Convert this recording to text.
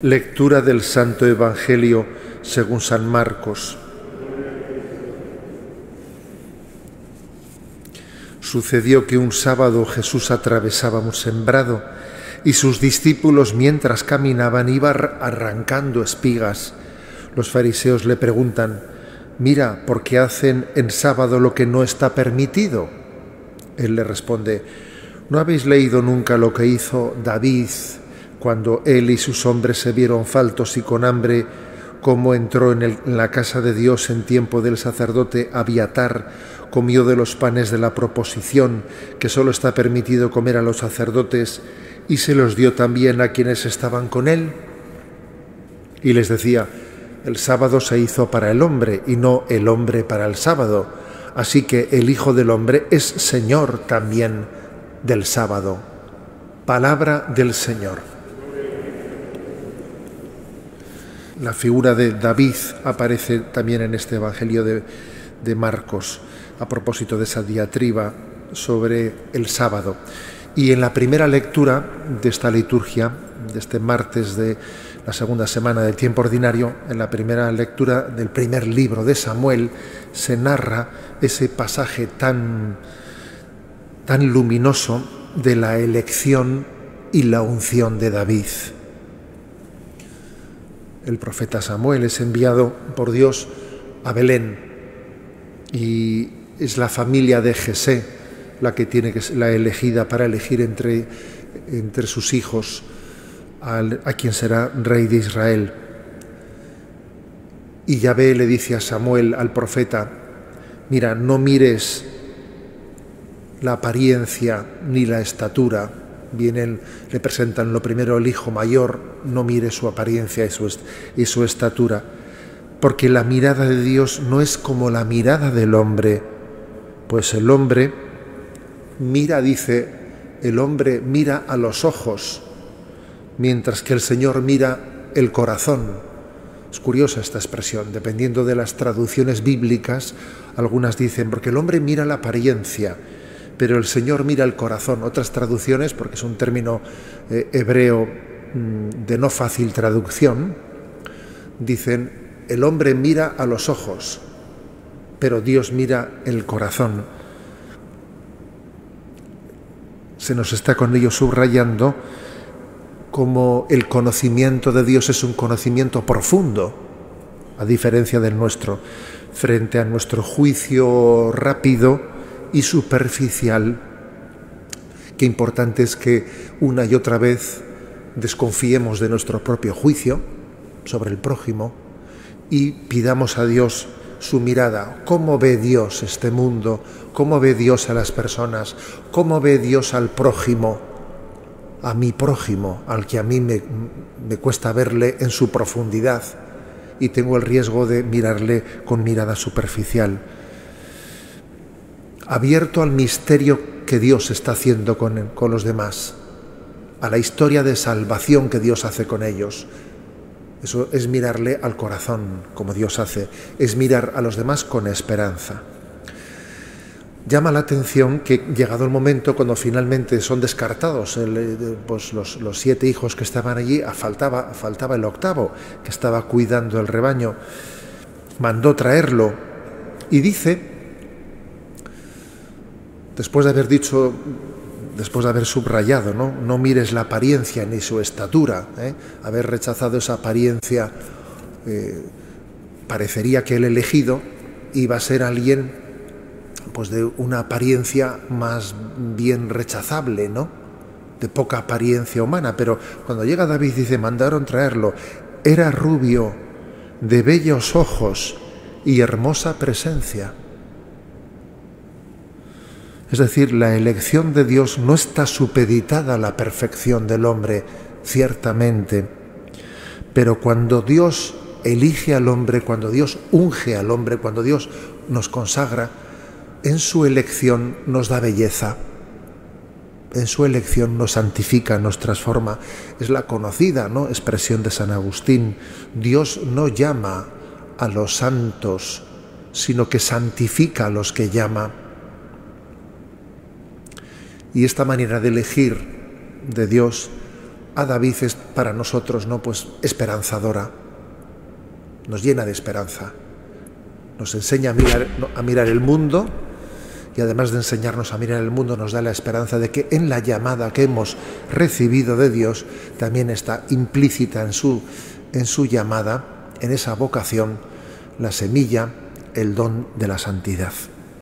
Lectura del Santo Evangelio según San Marcos. Sucedió que un sábado Jesús atravesaba un sembrado y sus discípulos mientras caminaban iban arrancando espigas. Los fariseos le preguntan, mira, ¿por qué hacen en sábado lo que no está permitido? Él le responde, ¿no habéis leído nunca lo que hizo David? Cuando él y sus hombres se vieron faltos y con hambre, como entró en, la casa de Dios en tiempo del sacerdote Abiatar, comió de los panes de la proposición, que sólo está permitido comer a los sacerdotes, y se los dio también a quienes estaban con él. Y les decía, el sábado se hizo para el hombre y no el hombre para el sábado, así que el Hijo del Hombre es Señor también del sábado. Palabra del Señor. La figura de David aparece también en este Evangelio de, Marcos a propósito de esa diatriba sobre el sábado. Y en la primera lectura de esta liturgia, de este martes de la segunda semana del tiempo ordinario, en la primera lectura del primer libro de Samuel, se narra ese pasaje tan, tan luminoso de la elección y la unción de David el profeta Samuel es enviado por Dios a Belén y es la familia de Jesé la que tiene que ser la elegida para elegir entre, entre sus hijos a quien será rey de Israel. Y Yahvé le dice a Samuel, al profeta, mira, no mires la apariencia ni la estatura, vienen, le presentan lo primero el hijo mayor, no mire su apariencia y su, y su estatura, porque la mirada de Dios no es como la mirada del hombre, pues el hombre mira, dice, el hombre mira a los ojos, mientras que el Señor mira el corazón. Es curiosa esta expresión, dependiendo de las traducciones bíblicas, algunas dicen, porque el hombre mira la apariencia, pero el Señor mira el corazón. Otras traducciones, porque es un término eh, hebreo mm, de no fácil traducción, dicen, el hombre mira a los ojos, pero Dios mira el corazón. Se nos está con ello subrayando como el conocimiento de Dios es un conocimiento profundo, a diferencia del nuestro, frente a nuestro juicio rápido, y superficial. Qué importante es que una y otra vez desconfiemos de nuestro propio juicio sobre el prójimo y pidamos a Dios su mirada. ¿Cómo ve Dios este mundo? ¿Cómo ve Dios a las personas? ¿Cómo ve Dios al prójimo? A mi prójimo, al que a mí me, me cuesta verle en su profundidad y tengo el riesgo de mirarle con mirada superficial abierto al misterio que Dios está haciendo con, con los demás, a la historia de salvación que Dios hace con ellos. Eso es mirarle al corazón, como Dios hace, es mirar a los demás con esperanza. Llama la atención que llegado el momento cuando finalmente son descartados pues los, los, siete hijos que estaban allí, ah, faltaba, faltaba el octavo que estaba cuidando el rebaño, mandó traerlo y dice después de haber dicho, después de haber subrayado, no, no mires la apariencia ni su estatura, ¿eh? haber rechazado esa apariencia, eh, parecería que el elegido iba a ser alguien pues de una apariencia más bien rechazable, ¿no? De poca apariencia humana, pero cuando llega David dice, mandaron traerlo, era rubio, de bellos ojos y hermosa presencia. Es decir, la elección de Dios no está supeditada a la perfección del hombre, ciertamente, pero cuando Dios elige al hombre, cuando Dios unge al hombre, cuando Dios nos consagra, en su elección nos da belleza, en su elección nos santifica, nos transforma. Es la conocida ¿no? expresión de San Agustín. Dios no llama a los santos, sino que santifica a los que llama. Y esta manera de elegir de Dios a David es para nosotros no pues esperanzadora. Nos llena de esperanza. Nos enseña a mirar, a mirar el mundo y además de enseñarnos a mirar el mundo nos da la esperanza de que en la llamada que hemos recibido de Dios también está implícita en su en su llamada, en esa vocación, la semilla, el don de la santidad.